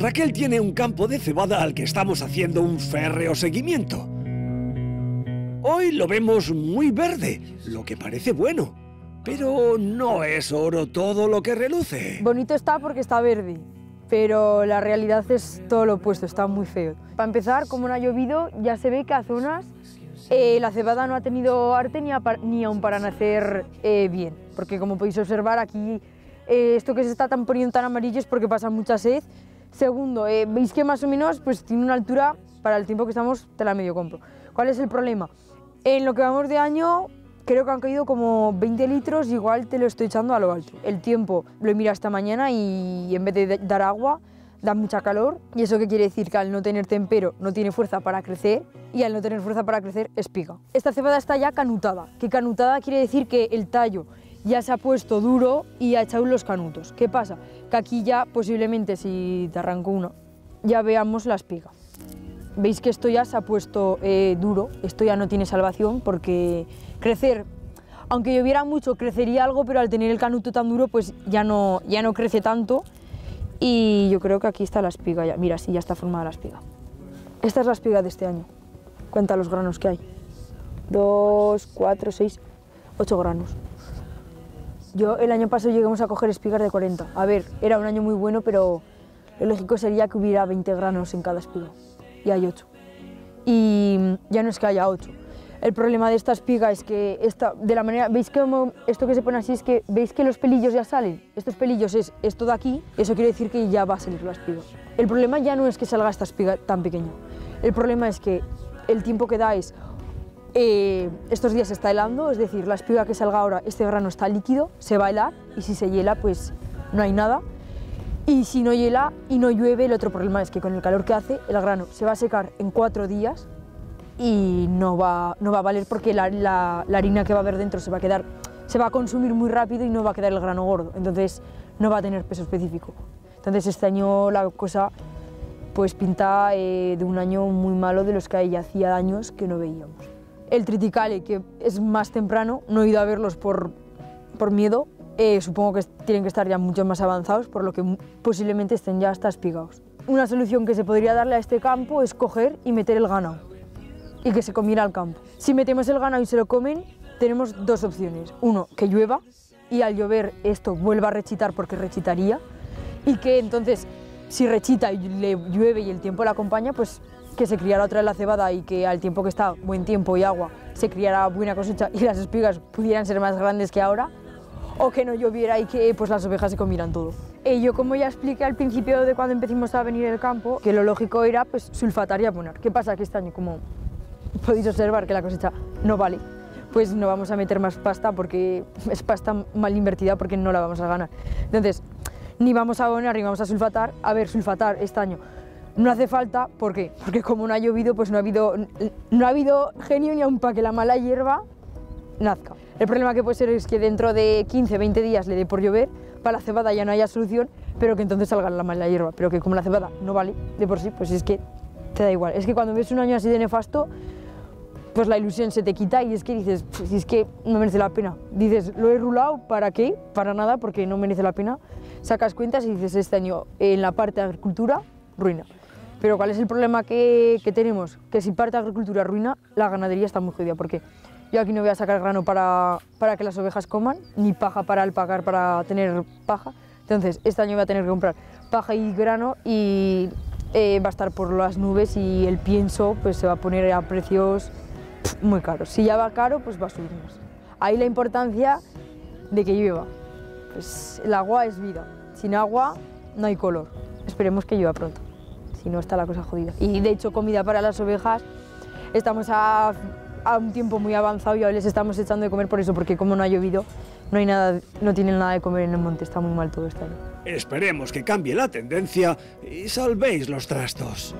Raquel tiene un campo de cebada al que estamos haciendo un férreo seguimiento. Hoy lo vemos muy verde, lo que parece bueno. Pero no es oro todo lo que reluce. Bonito está porque está verde, pero la realidad es todo lo opuesto, está muy feo. Para empezar, como no ha llovido, ya se ve que a zonas eh, la cebada no ha tenido arte ni, ni aún para nacer eh, bien, porque como podéis observar aquí, eh, esto que se está tan poniendo tan amarillo es porque pasa mucha sed. Segundo, veis que más o menos pues, tiene una altura, para el tiempo que estamos, te la medio compro. ¿Cuál es el problema? En lo que vamos de año, creo que han caído como 20 litros igual te lo estoy echando a lo alto. El tiempo lo he mirado esta mañana y en vez de dar agua, da mucha calor y eso qué quiere decir que al no tener tempero no tiene fuerza para crecer y al no tener fuerza para crecer espiga. Esta cebada está ya canutada, que canutada quiere decir que el tallo ya se ha puesto duro y ha echado los canutos. ¿Qué pasa? Que aquí ya posiblemente si te arranco una, ya veamos la espiga. Veis que esto ya se ha puesto eh, duro, esto ya no tiene salvación porque crecer, aunque lloviera mucho, crecería algo, pero al tener el canuto tan duro, pues ya no, ya no crece tanto. Y yo creo que aquí está la espiga ya. Mira, sí, ya está formada la espiga. Esta es la espiga de este año. Cuenta los granos que hay. Dos, cuatro, seis, ocho granos. Yo el año pasado llegamos a coger espigas de 40. A ver, era un año muy bueno, pero lo lógico sería que hubiera 20 granos en cada espiga. Y hay 8. Y ya no es que haya 8, el problema de esta espiga es que esta, de la manera, veis que esto que se pone así es que veis que los pelillos ya salen. Estos pelillos es esto de aquí, eso quiere decir que ya va a salir la espiga. El problema ya no es que salga esta espiga tan pequeña. El problema es que el tiempo que dais eh, estos días se está helando, es decir, la espiga que salga ahora, este grano está líquido, se va a helar y si se hiela pues no hay nada. Y si no hiela y no llueve, el otro problema es que con el calor que hace, el grano se va a secar en cuatro días y no va, no va a valer porque la, la, harina que va a haber dentro se va a quedar, se va a consumir muy rápido y no va a quedar el grano gordo, entonces no va a tener peso específico. Entonces este año la cosa pues pinta eh, de un año muy malo de los que ya hacía años que no veíamos. El triticale, que es más temprano, no he ido a verlos por, por miedo, eh, supongo que tienen que estar ya mucho más avanzados, por lo que posiblemente estén ya hasta espigados. Una solución que se podría darle a este campo es coger y meter el ganado y que se comiera al campo. Si metemos el ganado y se lo comen, tenemos dos opciones. Uno, que llueva y al llover esto vuelva a rechitar porque rechitaría y que entonces si rechita y le llueve y el tiempo la acompaña, pues que se criara otra vez la cebada y que al tiempo que está buen tiempo y agua se criara buena cosecha y las espigas pudieran ser más grandes que ahora o que no lloviera y que pues las ovejas se comieran todo. Y yo como ya expliqué al principio de cuando empezamos a venir el campo, que lo lógico era pues sulfatar y abonar. ¿Qué pasa que este año como podéis observar que la cosecha no vale, pues no vamos a meter más pasta porque es pasta mal invertida porque no la vamos a ganar. Entonces, ni vamos a abonar ni vamos a sulfatar. A ver, sulfatar este año no hace falta, ¿por qué? Porque como no ha llovido, pues no ha habido, no ha habido genio ni aun para que la mala hierba nazca. El problema que puede ser es que dentro de 15, 20 días le dé por llover, para la cebada ya no haya solución, pero que entonces salga la mala hierba. Pero que como la cebada no vale de por sí, pues es que te da igual. Es que cuando ves un año así de nefasto, pues la ilusión se te quita y es que dices, pues es que no merece la pena. Dices, lo he rulado, ¿para qué? Para nada, porque no merece la pena. Sacas cuentas y dices, este año en la parte de agricultura, ruina. Pero ¿cuál es el problema que, tenemos? Que si parte de agricultura ruina, la ganadería está muy jodida, porque yo aquí no voy a sacar grano para, para que las ovejas coman, ni paja para alpagar para tener paja. Entonces, este año voy a tener que comprar paja y grano y eh, va a estar por las nubes y el pienso pues, se va a poner a precios muy caro. Si ya va caro, pues va a subir más. Ahí la importancia de que llueva. Pues el agua es vida. Sin agua no hay color. Esperemos que llueva pronto. Si no, está la cosa jodida. Y de hecho, comida para las ovejas. Estamos a, a un tiempo muy avanzado y ahora les estamos echando de comer por eso, porque como no ha llovido, no, hay nada, no tienen nada de comer en el monte. Está muy mal todo este año. Esperemos que cambie la tendencia y salvéis los trastos.